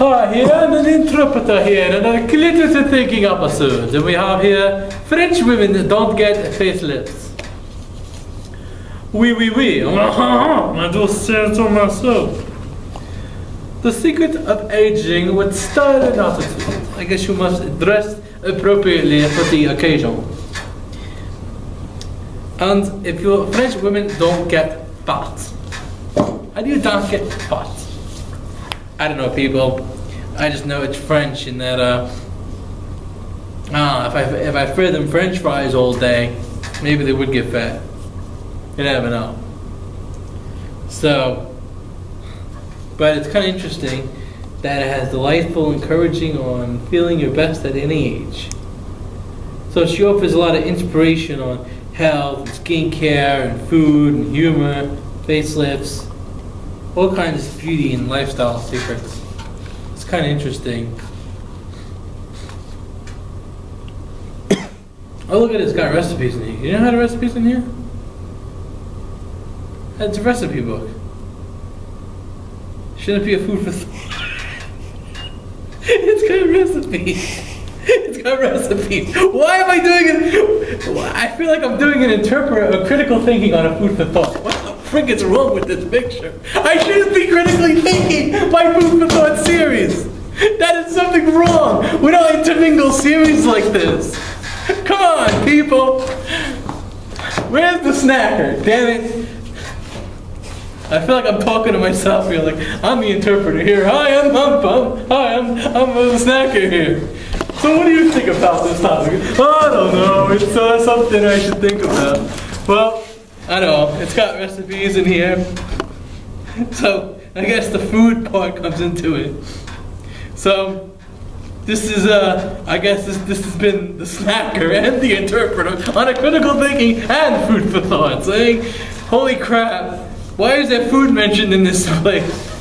Ah, here and an interpreter here and er a critical thinking episode. And we have here French women that don't get facelifts. Oui, oui, oui. I just said to myself. The secret of aging with style and attitude. I guess you must dress appropriately for the occasion. And if your French women don't get fat, you don't get fat? I don't know, people. I just know it's French and that, uh, if I if I fed them French fries all day, maybe they would get fat. You never know. So, but it's kind of interesting that it has delightful, encouraging on feeling your best at any age. So she offers a lot of inspiration on health, skincare, and food, and humor, facelifts, all kinds of beauty and lifestyle secrets. It's kind of interesting. oh, look at it, it's got recipes in here. You know how to recipes in here? It's a recipe book. Shouldn't it be a food for thought? it's got recipes. It's got recipes. Why am I doing it? I feel like I'm doing an interpreter of critical thinking on a food for thought. What the frick wrong with this picture? I shouldn't be critically thinking my food for thought series. That is something wrong. We don't intermingle series like this. Come on, people. Where's the snacker? Damn it. I feel like I'm talking to myself here, like I'm the interpreter here. Hi, I'm I'm, I'm hi, I'm I'm the snacker here. So what do you think about this topic? I don't know. It's uh, something I should think about. Well, I know it's got recipes in here, so I guess the food part comes into it. So this is uh, I guess this this has been the snacker and the interpreter on a critical thinking and food for thought. Saying, holy crap. Why is there food mentioned in this place?